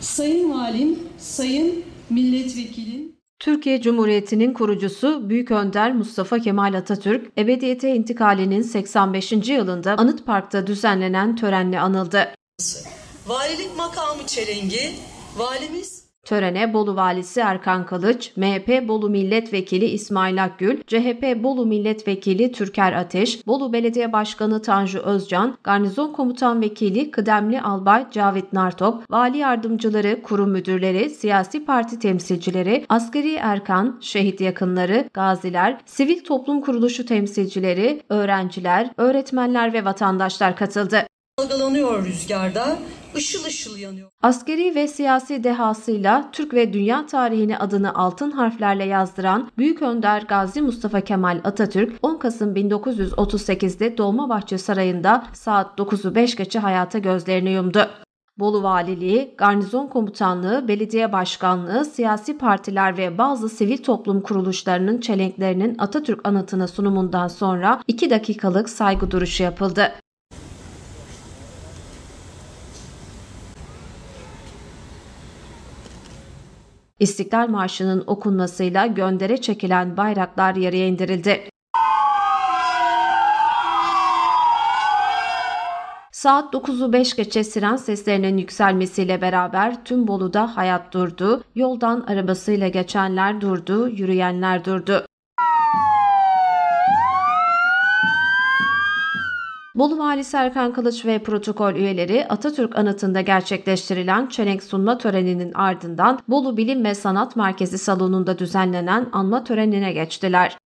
Sayın Valim, Sayın Milletvekilim, Türkiye Cumhuriyeti'nin kurucusu Büyük Önder Mustafa Kemal Atatürk, ebediyete intikalinin 85. yılında Anıt Park'ta düzenlenen törenle anıldı. Valilik makamı çelengi, valimiz Törene Bolu Valisi Erkan Kılıç, MHP Bolu Milletvekili İsmail Akgül, CHP Bolu Milletvekili Türker Ateş, Bolu Belediye Başkanı Tanju Özcan, Garnizon Komutan Vekili Kıdemli Albay Cavit Nartop, vali yardımcıları, kurum müdürleri, siyasi parti temsilcileri, askeri erkan, şehit yakınları, gaziler, sivil toplum kuruluşu temsilcileri, öğrenciler, öğretmenler ve vatandaşlar katıldı. dalgalanıyor rüzgarda, ışıl ışıl yanıyor. Askeri ve siyasi dehasıyla Türk ve dünya tarihine adını altın harflerle yazdıran Büyük Önder Gazi Mustafa Kemal Atatürk 10 Kasım 1938'de Dolmabahçe Sarayı'nda saat 9'u 5 geçe hayata gözlerini yumdu. Bolu Valiliği, Garnizon Komutanlığı, Belediye Başkanlığı, siyasi partiler ve bazı sivil toplum kuruluşlarının çelenklerinin Atatürk anıtına sunumundan sonra 2 dakikalık saygı duruşu yapıldı. İstiklal Marşı'nın okunmasıyla göndere çekilen bayraklar yarıya indirildi. Saat 9'u 5 geçe siren seslerinin yükselmesiyle beraber tüm Bolu'da hayat durdu. Yoldan arabasıyla geçenler durdu, yürüyenler durdu. Bolu Valisi Erkan Kılıç ve protokol üyeleri Atatürk anıtında gerçekleştirilen çelenk sunma töreninin ardından Bolu Bilim ve Sanat Merkezi salonunda düzenlenen anma törenine geçtiler.